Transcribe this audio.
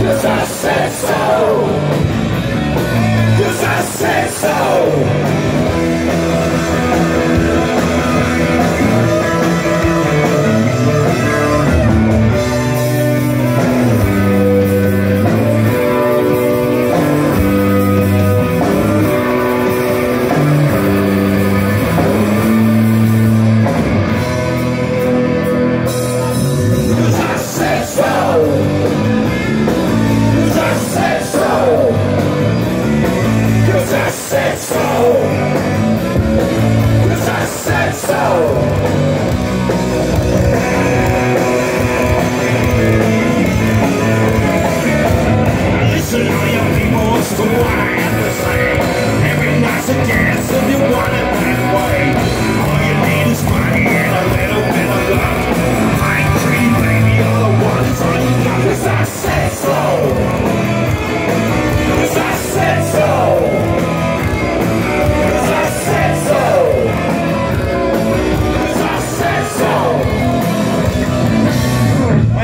Cause I said so. Sal!